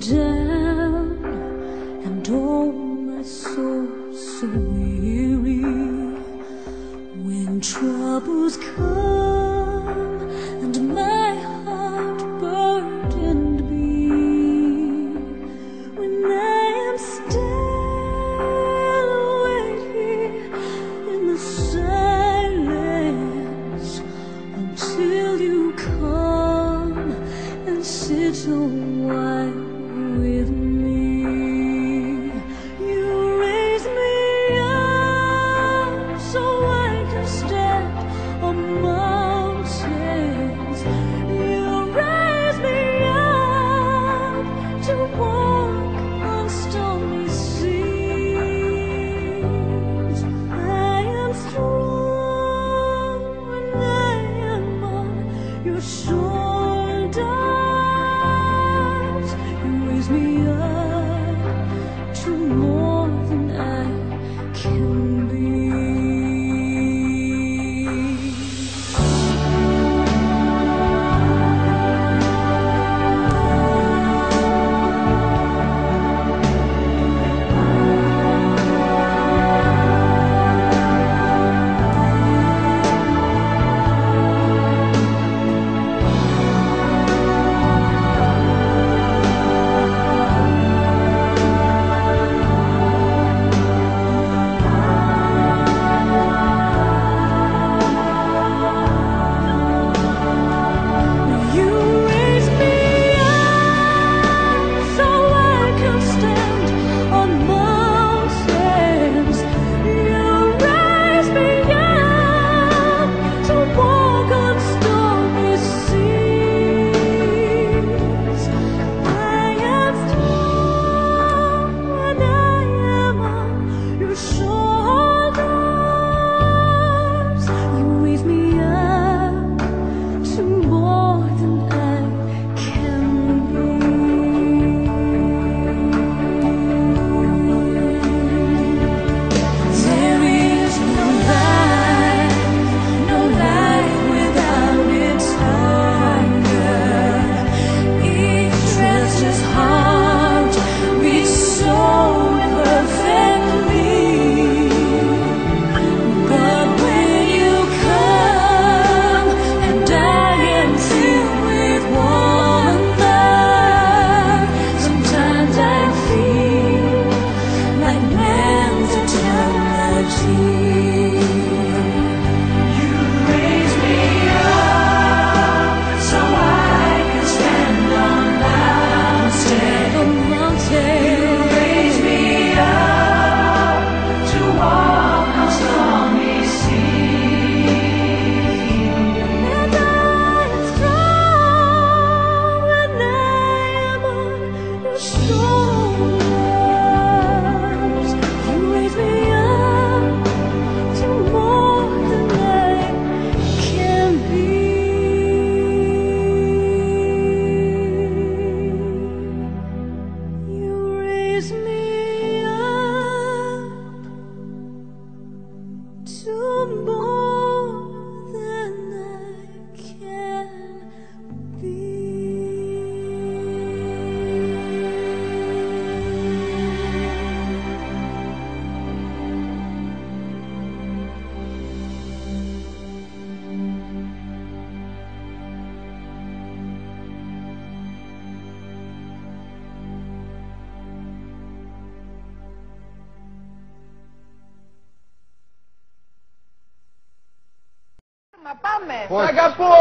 down and oh my soul so weary. When troubles come and my heart burdened be when I am still waiting in the silence until you come and sit awhile estou. Να πάμε. Πώς. Σ' αγαπώ.